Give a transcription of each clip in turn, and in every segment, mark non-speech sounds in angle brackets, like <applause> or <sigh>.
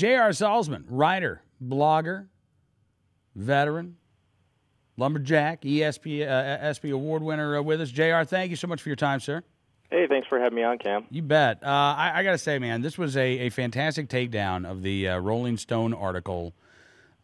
J.R. Salzman, writer, blogger, veteran, lumberjack, ESP uh, ESPY award winner uh, with us. J.R., thank you so much for your time, sir. Hey, thanks for having me on, Cam. You bet. Uh, I, I got to say, man, this was a, a fantastic takedown of the uh, Rolling Stone article,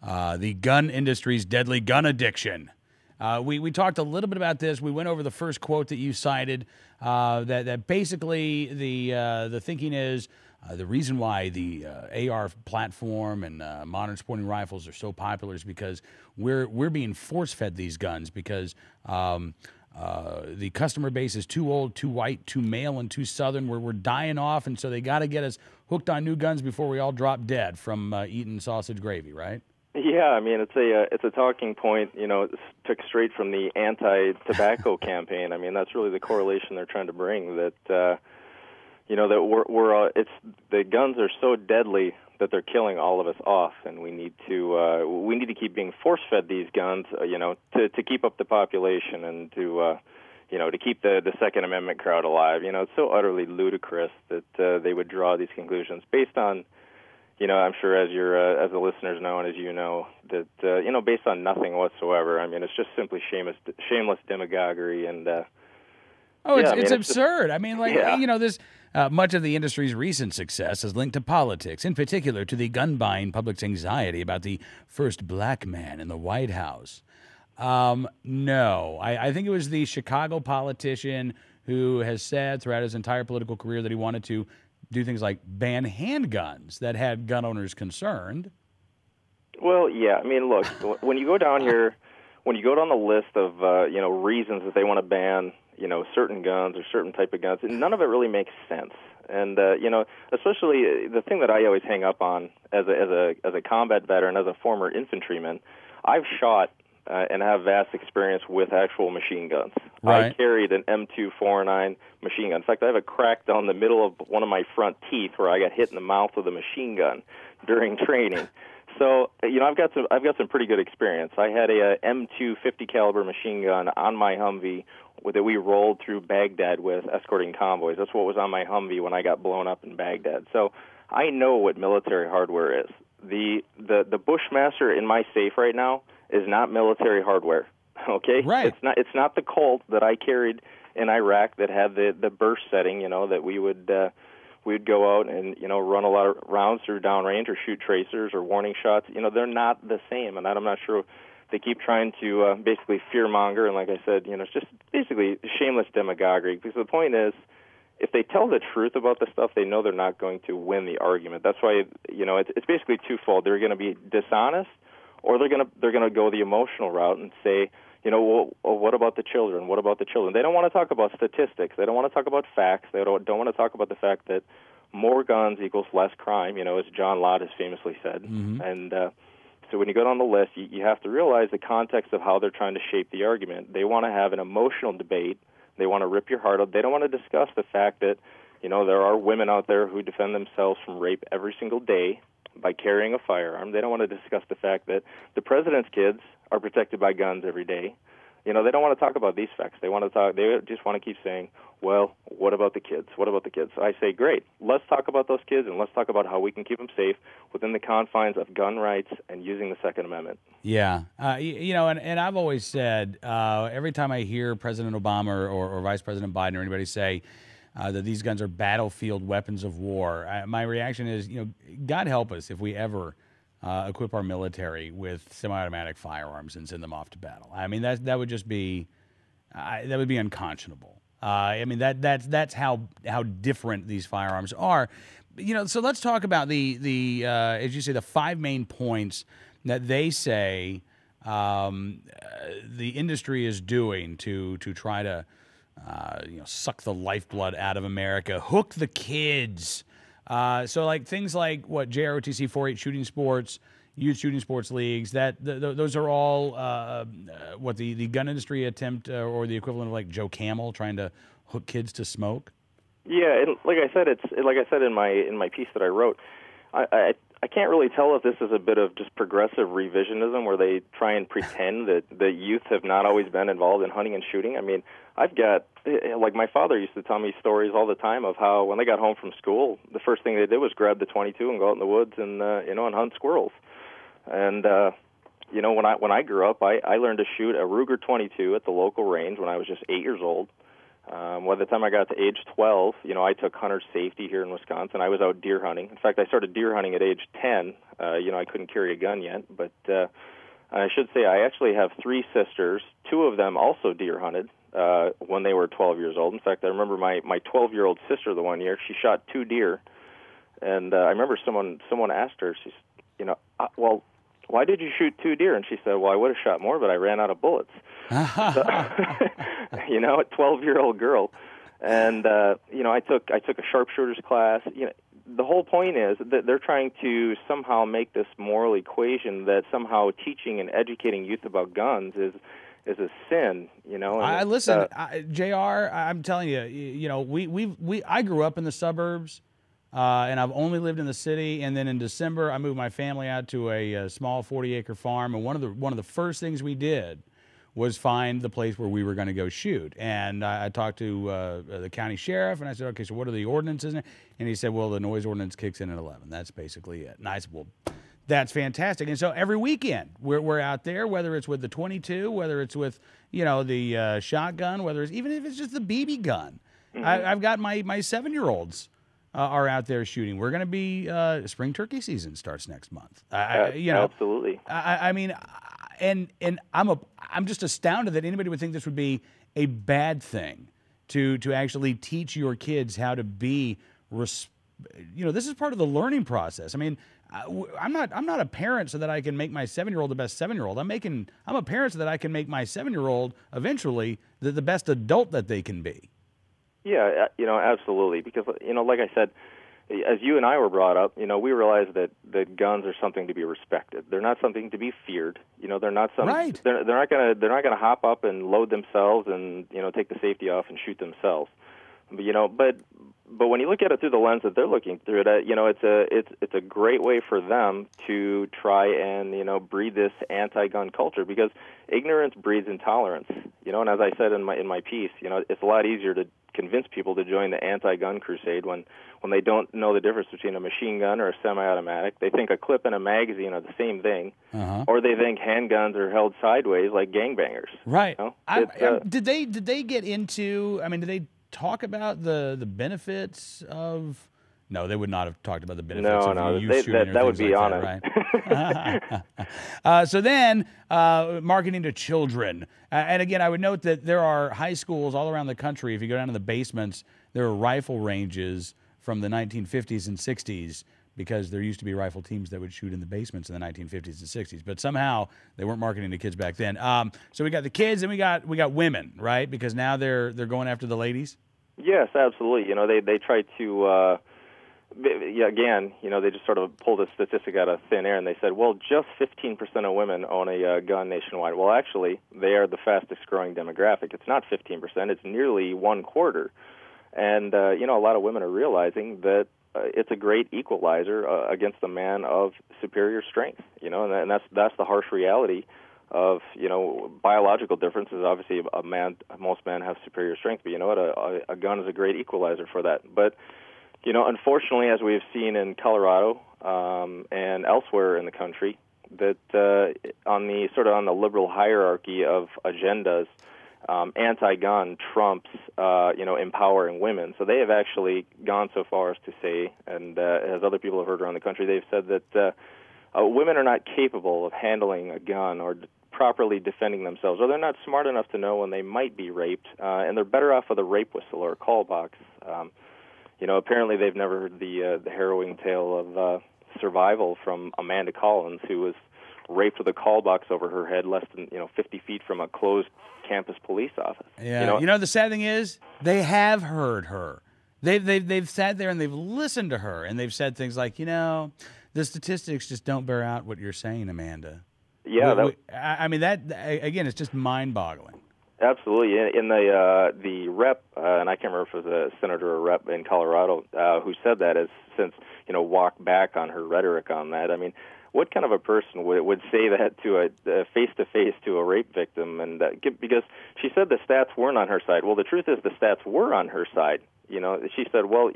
uh, The Gun Industry's Deadly Gun Addiction. Uh, we, we talked a little bit about this. We went over the first quote that you cited. Uh, that that basically the uh, the thinking is uh, the reason why the uh, AR platform and uh, modern sporting rifles are so popular is because we're we're being force fed these guns because. Um, uh, the customer base is too old, too white, too male, and too southern. We're, we're dying off, and so they got to get us hooked on new guns before we all drop dead from eating sausage gravy, right? Yeah, I mean it's a uh, it's a talking point. You know, took straight from the anti-tobacco <laughs> campaign. I mean that's really the correlation they're trying to bring. That uh, you know that we're we're uh, it's the guns are so deadly that they're killing all of us off, and we need to uh, we need to keep being force-fed these guns. Uh, you know, to to keep up the population and to uh, you know to keep the the Second Amendment crowd alive. You know, it's so utterly ludicrous that uh, they would draw these conclusions based on you know, I'm sure as your uh, as the listeners know and as you know that uh, you know based on nothing whatsoever. I mean, it's just simply shameless shameless demagoguery and. Uh, oh, it's, I mean, it's, it's absurd. I mean, like Yeah. you know, this uh, much of the industry's recent success is linked to politics, in particular to the gun buying public's anxiety about the first black man in the White House. Um, no, I, I think it was the Chicago politician who has said throughout his entire political career that he wanted to do things like ban handguns that had gun owners concerned. Well, yeah. I mean, look, <laughs> when you go down here, when you go down the list of uh, you know reasons that they want to ban you know certain guns or certain type of guns, none of it really makes sense. And uh, you know, especially uh, the thing that I always hang up on as a as a as a combat veteran, as a former infantryman, I've shot uh, and have vast experience with actual machine guns. I carried an M249 machine gun. In fact, I have a crack down the middle of one of my front teeth where I got hit in the mouth with a machine gun during <laughs> training. So you know, I've got some I've got some pretty good experience. I had a, uh M2 50 caliber machine gun on my Humvee that we rolled through Baghdad with, escorting convoys. That's what was on my Humvee when I got blown up in Baghdad. So I know what military hardware is. The the the Bushmaster in my safe right now is not military hardware. <laughs> Okay, Right. It's not it's not the Colt that I carried in Iraq that had the the burst setting. You know that we would. Uh, we'd go out and you know run a lot of rounds through downrange or shoot tracers or warning shots. You know they're not the same, and I'm not sure they keep trying to uh, basically fearmonger. And like I said, you know it's just basically shameless demagoguery. Because the point is, if they tell the truth about the stuff, they know they're not going to win the argument. That's why you know it's, it's basically twofold. They're going to be dishonest, or they're going to they're going to go the emotional route and say. You know, well, what about the children? What about the children? They don't want to talk about statistics. They don't want to talk about facts. They don't, don't want to talk about the fact that more guns equals less crime, you know, as John Lott has famously said. And uh, so when you go down the list, you, you have to realize the context of how they're trying to shape the argument. They want to have an emotional debate. They want to rip your heart out. They don't want to discuss the fact that, you know, there are women out there who defend themselves from rape every single day by carrying a firearm. They don't want to discuss the fact that the president's kids are protected by guns every day. You know, they don't want to talk about these facts. They want to talk. They just want to keep saying, "Well, what about the kids? What about the kids?" I say, "Great. Let's talk about those kids, and let's talk about how we can keep them safe within the confines of gun rights and using the Second Amendment." Yeah, uh, you know, and, and I've always said uh, every time I hear President Obama or, or Vice President Biden or anybody say uh, that these guns are battlefield weapons of war, I, my reaction is, you know, God help us if we ever uh, equip our military with semi-automatic firearms and send them off to battle. I mean, that that would just be I that would be unconscionable. Uh, I mean that that's that's how how different these firearms are. You know, so let's talk about the the uh, as you say the five main points that they say um, uh, the industry is doing to to try to uh, you know suck the lifeblood out of America, hook the kids. Uh, so like things like what JROTC 4-H shooting sports, youth shooting sports leagues. That th- th- those are all uh, uh, what the, the gun industry attempt uh, or the equivalent of like Joe Camel trying to hook kids to smoke. Yeah, and like I said, it's like I said in my in my piece that I wrote. I I, I can't really tell if this is a bit of just progressive revisionism where they try and pretend that the youth have not always been involved in hunting and shooting. I mean, I've got like my father used to tell me stories all the time of how when they got home from school, the first thing they did was grab the 22 and go out in the woods and uh, you know and hunt squirrels. And uh, you know when I when I grew up, I I learned to shoot a Ruger 22 at the local range when I was just eight years old. Um, by the time I got to age 12, you know, I took hunter safety here in Wisconsin. I was out deer hunting. In fact, I started deer hunting at age 10. Uh, you know, I couldn't carry a gun yet, but uh, I should say I actually have three sisters. Two of them also deer hunted uh, when they were 12 years old. In fact, I remember my my 12 year old sister the one year she shot two deer, and uh, I remember someone someone asked her, she's, you know, uh, well, why did you shoot two deer? And she said, well, I would have shot more, but I ran out of bullets. So, <laughs> you know, a 12 year old girl, and uh, you know, I took I took a sharpshooters class. You know, the whole point is that they're trying to somehow make this moral equation that somehow teaching and educating youth about guns is is a sin, you know. I listen, uh, I, J.R. I'm telling you, you know, we we we I grew up in the suburbs, uh, and I've only lived in the city. And then in December, I moved my family out to a, a small 40 acre farm. And one of the one of the first things we did was find the place where we were going to go shoot. And I, I talked to uh, the county sheriff, and I said, okay, so what are the ordinances? And he said, well, the noise ordinance kicks in at 11. That's basically it. And I said, well, that's fantastic. And so every weekend we're, we're out there, whether it's with the 22, whether it's with, you know, the uh, shotgun, whether it's even if it's just the BB gun. Mm-hmm. I, have got my, my seven year olds. Uh, are out there shooting. We're going to be uh, spring turkey season starts next month. I, you know, absolutely. I, I mean, and and I'm a I'm just astounded that anybody would think this would be a bad thing to to actually teach your kids how to be res- you know this is part of the learning process. I mean, I'm not I'm not a parent so that I can make my 7-year-old the best 7-year-old. I'm making I'm a parent so that I can make my 7-year-old eventually the, the best adult that they can be. Yeah, uh, you know, absolutely because you know like I said as you and I were brought up, you know, we realize that that guns are something to be respected. They're not something to be feared. You know, they're not some. Right. They're, they're not gonna they're not gonna hop up and load themselves and you know take the safety off and shoot themselves. But, you know, but but when you look at it through the lens that they're looking through it, uh, you know, it's a it's it's a great way for them to try and you know breed this anti-gun culture because ignorance breeds intolerance. You know, and as I said in my in my piece, you know, it's a lot easier to convince people to join the anti-gun crusade when when they don't know the difference between a machine gun or a semi-automatic. They think a clip and a magazine are the same thing, uh-huh. or they think handguns are held sideways like gangbangers. Right. You know? I, uh, did they did they get into? I mean, did they talk about the the benefits of? No, they would not have talked about the benefits. No, no, they, that, that would be like honest. That, right? <laughs> <laughs> uh, so then, uh, marketing to children, uh, and again, I would note that there are high schools all around the country. If you go down to the basements, there are rifle ranges from the 1950s and 60s because there used to be rifle teams that would shoot in the basements in the 1950s and 60s. But somehow they weren't marketing to kids back then. Um, so we got the kids and we got we got women, right? Because now they're they're going after the ladies. Yes, absolutely. You know, they they try to. Uh, again, you know, they just sort of pulled a statistic out of thin air, and they said, well, just 15% of women own a uh, gun nationwide. Well, actually, they are the fastest growing demographic. It's not 15%; it's nearly one quarter. And uh, you know, a lot of women are realizing that it's a great equalizer uh, against a man of superior strength. You know, and, and that's that's the harsh reality of you know biological differences. Obviously, a man, most men have superior strength, but you know what? A, a, a gun is a great equalizer for that. But you know, unfortunately, as we've seen in Colorado um, and elsewhere in the country, that uh, on the sort of on the liberal hierarchy of agendas, um, anti-gun trumps, uh, you know, empowering women. So they have actually gone so far as to say, and uh, as other people have heard around the country, they've said that uh, uh, women are not capable of handling a gun or d- properly defending themselves, or they're not smart enough to know when they might be raped, uh, and they're better off with a rape whistle or a call box. Um, you know, apparently they've never heard the uh, the harrowing tale of uh, survival from Amanda Collins, who was raped with a call box over her head, less than you know 50 feet from a closed campus police office. Yeah. You know, you know the sad thing is they have heard her. They've, they've, they've sat there and they've listened to her and they've said things like, you know, the statistics just don't bear out what you're saying, Amanda. Yeah. We, we, I mean, that, again, it's just mind boggling. Absolutely. In the uh, the rep, uh, and I can't remember if it was a senator or rep in Colorado uh, who said that, has since you know, walk back on her rhetoric on that. I mean, what kind of a person would would say that to a face to face to a rape victim? And uh, because she said the stats weren't on her side. Well, the truth is the stats were on her side. You know, she said, well.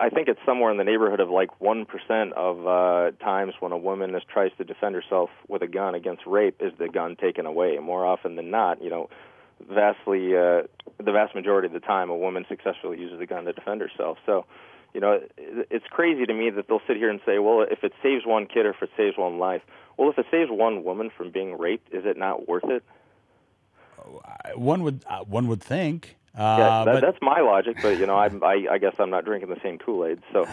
I think it's somewhere in the neighborhood of like one percent of uh, times when a woman is, tries to defend herself with a gun against rape is the gun taken away. More often than not, you know, vastly uh, the vast majority of the time, a woman successfully uses a gun to defend herself. So, you know, it's crazy to me that they'll sit here and say, well, if it saves one kid or if it saves one life, well, if it saves one woman from being raped, is it not worth it? One would uh, one would think. Uh, yeah, that, but, that's my logic, but you know, I, I I guess I'm not drinking the same Kool Aid, so.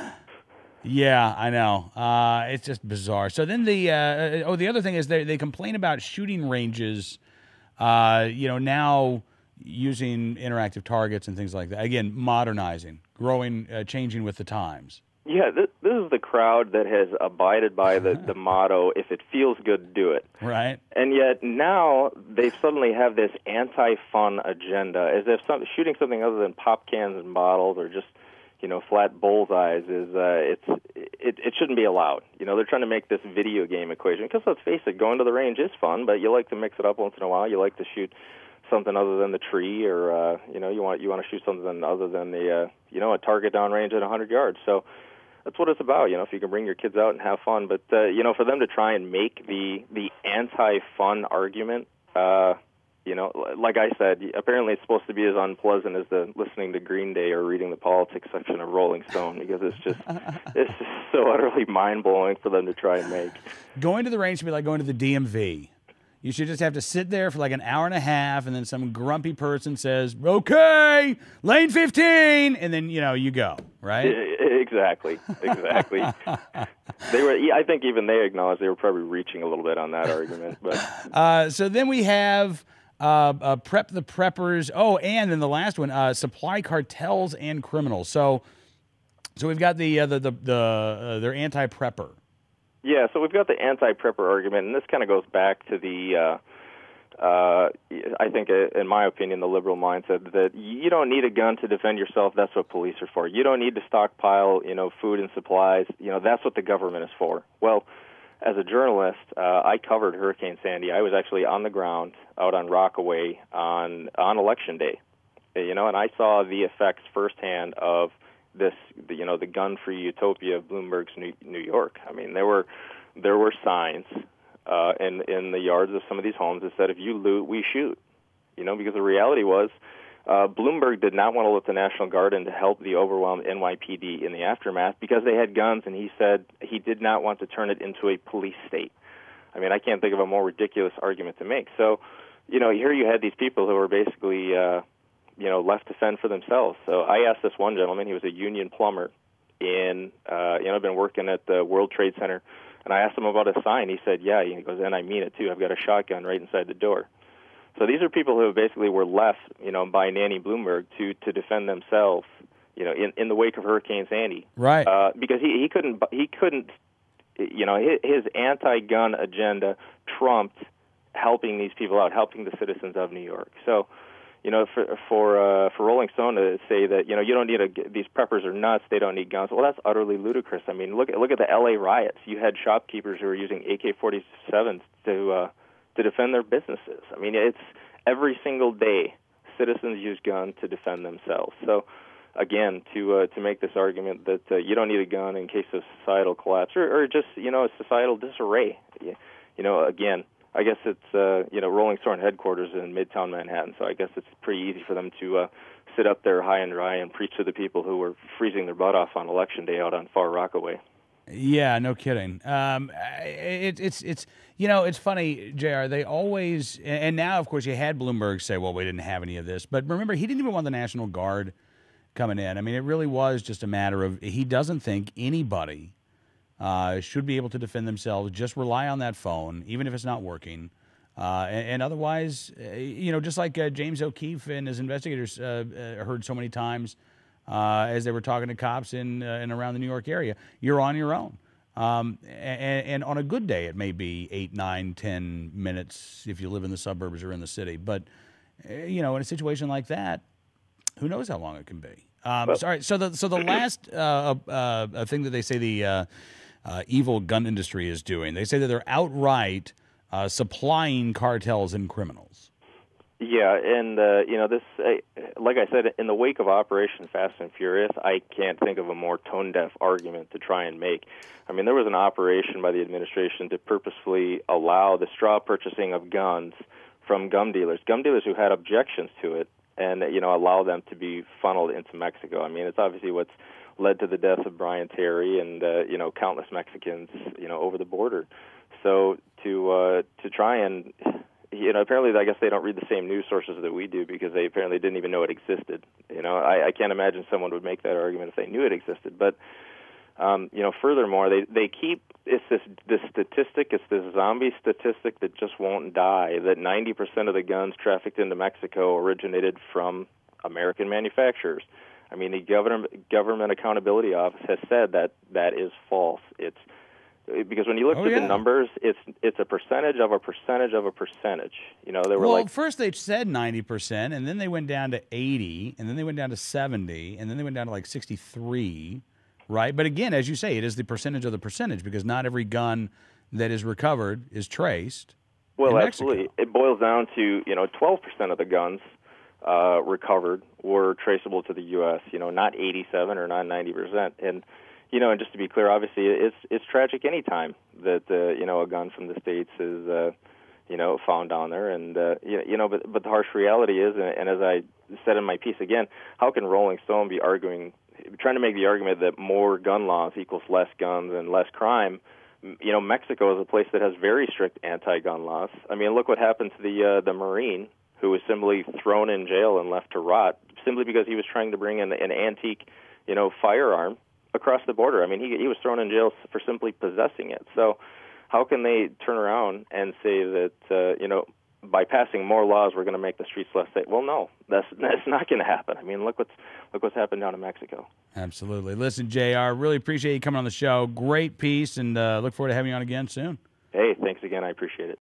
Yeah, I know. Uh, it's just bizarre. So then the uh, oh, the other thing is they they complain about shooting ranges. Uh, you know now using interactive targets and things like that. Again, modernizing, growing, uh, changing with the times. Yeah, this, this is the crowd that has abided by the, the <laughs> motto, if it feels good, do it. Right. And yet now they suddenly have this anti fun agenda, as if some, shooting something other than pop cans and bottles or just you know flat bullseyes is uh, it's it, it shouldn't be allowed. You know they're trying to make this video game equation because let's face it, going to the range is fun, but you like to mix it up once in a while. You like to shoot something other than the tree, or uh, you know, you want you want to shoot something other than the uh, you know a target downrange at 100 yards. So that's what it's about. You know, if you can bring your kids out and have fun, but uh, you know, for them to try and make the the anti-fun argument. Uh, you know, like I said, apparently it's supposed to be as unpleasant as the listening to Green Day or reading the politics section of Rolling Stone because it's just <laughs> it's just so utterly mind blowing for them to try and make. Going to the range should be like going to the DMV. You should just have to sit there for like an hour and a half, and then some grumpy person says, "Okay, lane 15," and then you know you go right. Exactly, exactly. <laughs> they were. I think even they acknowledged they were probably reaching a little bit on that argument. But <laughs> uh, so then we have. Uh, uh, prep the preppers. Oh, and then the last one, uh, supply cartels and criminals. So, so we've got the uh, the the, the uh, they're anti prepper. Yeah, so we've got the anti-prepper argument, and this kind of goes back to the, uh, uh, I think, uh, in my opinion, the liberal mindset that you don't need a gun to defend yourself. That's what police are for. You don't need to stockpile, you know, food and supplies. You know, that's what the government is for. Well, as a journalist, uh, I covered Hurricane Sandy. I was actually on the ground out on Rockaway on on election day, you know, and I saw the effects firsthand of this, you know, the gun-free utopia of Bloomberg's New, New York. I mean, there were there were signs uh, in in the yards of some of these homes that said, "If you loot, we shoot." You know, because the reality was, uh, Bloomberg did not want to let the National Guard in to help the overwhelmed NYPD in the aftermath because they had guns, and he said he did not want to turn it into a police state. I mean, I can't think of a more ridiculous argument to make. So, you know, here you had these people who were basically uh, you know left to fend for themselves. So I asked this one gentleman, he was a union plumber in uh you know been working at the World Trade Center and I asked him about a sign. He said, "Yeah." He goes, "And I mean it too. I've got a shotgun right inside the door." So these are people who basically were left, you know, by Nanny Bloomberg to to defend themselves, you know, in in the wake of Hurricane Sandy. Right. Uh, because he he couldn't he couldn't, you know, his, his anti-gun agenda trumped helping these people out, helping the citizens of New York. So you know, for for uh, for Rolling Stone to say that you know you don't need a these preppers are nuts, they don't need guns. Well, that's utterly ludicrous. I mean, look at look at the L.A. riots. You had shopkeepers who were using AK-47s to uh, to defend their businesses. I mean, it's every single day citizens use guns to defend themselves. So again, to uh, to make this argument that uh, you don't need a gun in case of societal collapse or, or just you know societal disarray. You know, again, I guess it's uh, you know Rolling Stone headquarters in Midtown Manhattan, so I guess it's pretty easy for them to uh, sit up there high and dry and preach to the people who were freezing their butt off on election day out on Far Rockaway. Yeah, no kidding. Um, it, it's it's you know it's funny, J.R. They always and now of course you had Bloomberg say, well, we didn't have any of this, but remember he didn't even want the National Guard coming in. I mean, it really was just a matter of he doesn't think anybody uh, should be able to defend themselves. Just rely on that phone, even if it's not working. Uh, and, and, otherwise, uh, you know, just like uh, James O'Keefe and his investigators uh, heard so many times as they were talking to cops in and around the New York area, you're on your own. Um, and, and, on a good day, it may be eight, nine, ten minutes if you live in the suburbs or in the city. But, you know, in a situation like that, who knows how long it can be? Um, sorry. So the so the last uh, uh, thing that they say the uh, uh, evil gun industry is doing, they say that they're outright uh, supplying cartels and criminals. Yeah, and uh, you know this, like I said, in the wake of Operation Fast and Furious, I can't think of a more tone deaf argument to try and make. I mean, there was an operation by the administration to purposefully allow the straw purchasing of guns from gum dealers, gum dealers who had objections to it, and you know allow them to be funneled into Mexico. I mean, it's obviously what's led to the death of Brian Terry and uh, you know countless Mexicans you know over the border. So to uh, to try and you know, apparently, I guess they don't read the same news sources that we do because they apparently didn't even know it existed. You know, I, I can't imagine someone would make that argument if they knew it existed. But, um, you know, furthermore, they they keep it's this this statistic, it's this zombie statistic that just won't die. That 90% of the guns trafficked into Mexico originated from American manufacturers. I mean, the government government accountability office has said that that is false. It's because when you look oh, at yeah. the numbers, it's it's a percentage of a percentage of a percentage. You know, they were well, like first they said ninety percent, and then they went down to eighty, and then they went down to seventy, and then they went down to like sixty-three, right? But again, as you say, it is the percentage of the percentage because not every gun that is recovered is traced. Well, absolutely, Mexico. it boils down to you know twelve percent of the guns uh, recovered were traceable to the U.S. You know, not eighty-seven or not ninety percent, and you know, and just to be clear, obviously, it's it's tragic any time that uh, you know a gun from the states is uh, you know found down there, and uh, you, you know, but but the harsh reality is, and, and as I said in my piece again, how can Rolling Stone be arguing, trying to make the argument that more gun laws equals less guns and less crime? You know, Mexico is a place that has very strict anti-gun laws. I mean, look what happened to the uh, the Marine who was simply thrown in jail and left to rot simply because he was trying to bring in an antique, you know, firearm across the border. I mean, he he was thrown in jail for simply possessing it. So, how can they turn around and say that uh, you know by passing more laws we're going to make the streets less safe? Well, no, that's that's not going to happen. I mean, look what's look what's happened down in Mexico. Absolutely. Listen, J.R. Really appreciate you coming on the show. Great piece, and uh, look forward to having you on again soon. Hey, thanks again. I appreciate it.